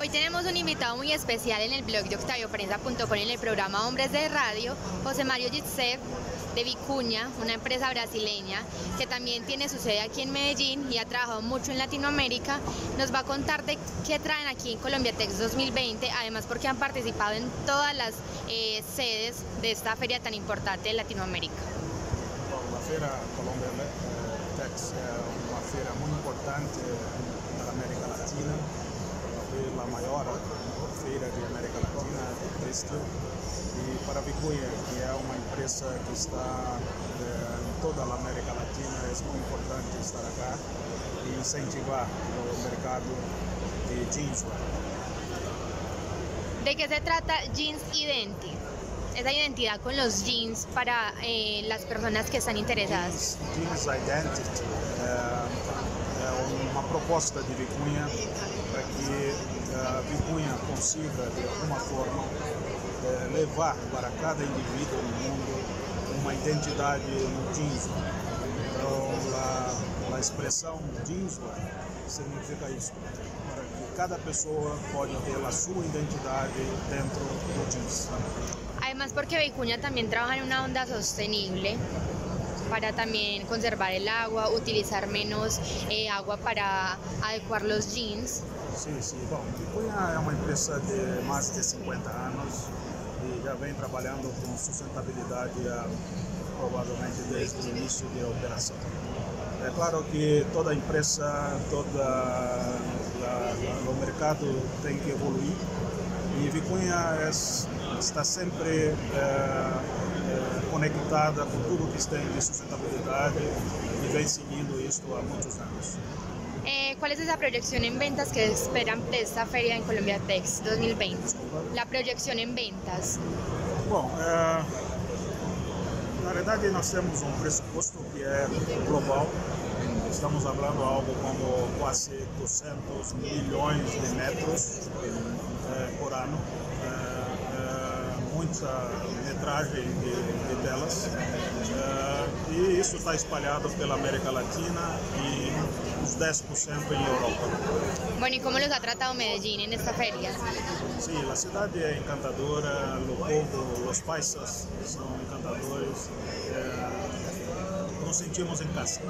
Hoy tenemos un invitado muy especial en el blog de octavioprensa.com en el programa Hombres de Radio, José Mario Gitsev de Vicuña, una empresa brasileña que también tiene su sede aquí en Medellín y ha trabajado mucho en Latinoamérica. Nos va a contar de qué traen aquí en Colombia Tex 2020, además porque han participado en todas las eh, sedes de esta feria tan importante de Latinoamérica. Bom, a Feira Colombia Tex es una feira muy importante la América Latina. Foi a maior feira de América Latina de têxtil. E para Vicuña, que é uma empresa que está eh, em toda a América Latina, é muito importante estar acá e incentivar o mercado de jeanswear. ¿De qué se trata Jeans Identity? Esa identidad con los jeans para eh, las personas que están interesadas. Jeans, jeans Identity é uma proposta de para que a Vicunha consiga, de alguma forma, é, levar para cada indivíduo no mundo uma identidade jeans. Então, a, a expressão jeans significa isso, para que cada pessoa pode ter a sua identidade dentro do jeans. Además porque Vicuña también trabaja en una onda sostenible para también conservar el agua, utilizar menos eh, agua para adecuar los jeans. Sim, sim. Bom, Vicunha é uma empresa de mais de 50 anos e já vem trabalhando com sustentabilidade há, provavelmente desde o início de operação. É claro que toda empresa, todo o mercado tem que evoluir e Vicunha está sempre é, é, conectada com tudo que tem de sustentabilidade e vem seguindo isso há muitos anos. Eh, ¿Cuál es esa proyección en ventas que esperan de esta feria en Colombia Tex 2020? La proyección en ventas. Bom, é, na verdade nós temos um pressuposto que é global. Estamos falando algo como quase 200 milhões de metros é, por ano. É, muita metragem de, de telas. e isso está espalhado pela América Latina e uns 10% em Europa. Bueno, ¿y cómo los ha tratado Medellín en esta feria? Sim, a cidade é encantadora, o povo, os paisas são encantadores. É, nos sentimos em casa.